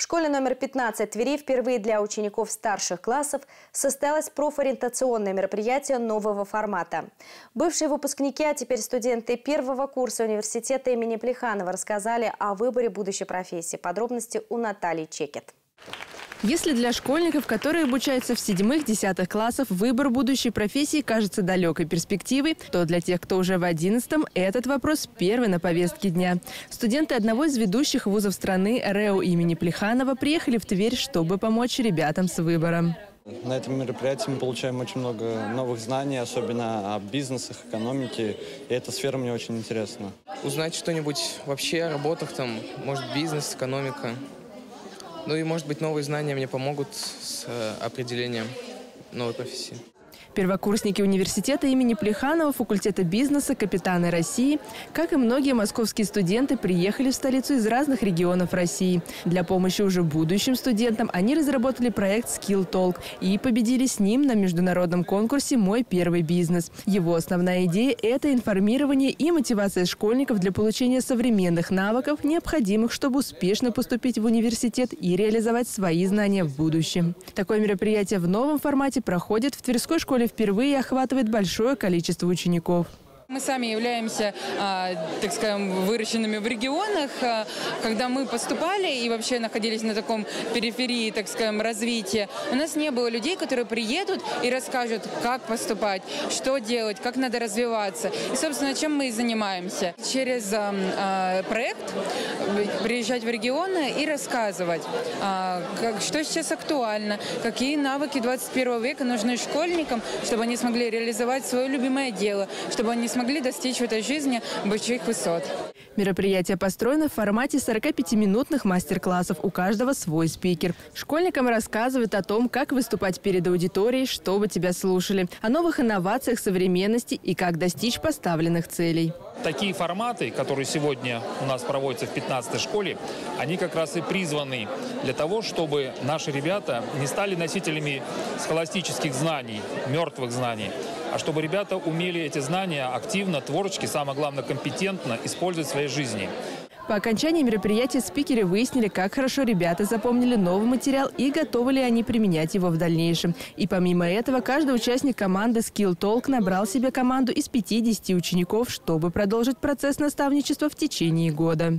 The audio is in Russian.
В школе номер 15 Твери впервые для учеников старших классов состоялось профориентационное мероприятие нового формата. Бывшие выпускники, а теперь студенты первого курса университета имени Плеханова рассказали о выборе будущей профессии. Подробности у Натальи Чекет. Если для школьников, которые обучаются в седьмых-десятых классах, выбор будущей профессии кажется далекой перспективой, то для тех, кто уже в одиннадцатом, этот вопрос первый на повестке дня. Студенты одного из ведущих вузов страны, РЭУ имени Плеханова, приехали в Тверь, чтобы помочь ребятам с выбором. На этом мероприятии мы получаем очень много новых знаний, особенно о бизнесах, экономике. И эта сфера мне очень интересна. Узнать что-нибудь вообще о работах, там, может, бизнес, экономика. Ну и, может быть, новые знания мне помогут с э, определением новой профессии. Первокурсники университета имени Плеханова, факультета бизнеса, капитаны России, как и многие московские студенты, приехали в столицу из разных регионов России. Для помощи уже будущим студентам они разработали проект Skill Talk и победили с ним на международном конкурсе «Мой первый бизнес». Его основная идея – это информирование и мотивация школьников для получения современных навыков, необходимых, чтобы успешно поступить в университет и реализовать свои знания в будущем. Такое мероприятие в новом формате проходит в Тверской школе школе впервые охватывает большое количество учеников. Мы сами являемся, а, так скажем, выращенными в регионах. А, когда мы поступали и вообще находились на таком периферии, так скажем, развития, у нас не было людей, которые приедут и расскажут, как поступать, что делать, как надо развиваться. И, собственно, чем мы и занимаемся. Через а, проект приезжать в регионы и рассказывать, как, что сейчас актуально, какие навыки 21 века нужны школьникам, чтобы они смогли реализовать свое любимое дело, чтобы они смогли достичь в этой жизни больших высот. Мероприятие построено в формате 45-минутных мастер-классов. У каждого свой спикер. Школьникам рассказывают о том, как выступать перед аудиторией, чтобы тебя слушали, о новых инновациях современности и как достичь поставленных целей. Такие форматы, которые сегодня у нас проводятся в 15-й школе, они как раз и призваны для того, чтобы наши ребята не стали носителями схоластических знаний, мертвых знаний, а чтобы ребята умели эти знания активно, творчески, самое главное, компетентно использовать в своей жизни. По окончании мероприятия спикеры выяснили, как хорошо ребята запомнили новый материал и готовы ли они применять его в дальнейшем. И помимо этого, каждый участник команды Skill Talk набрал себе команду из 50 учеников, чтобы продолжить процесс наставничества в течение года.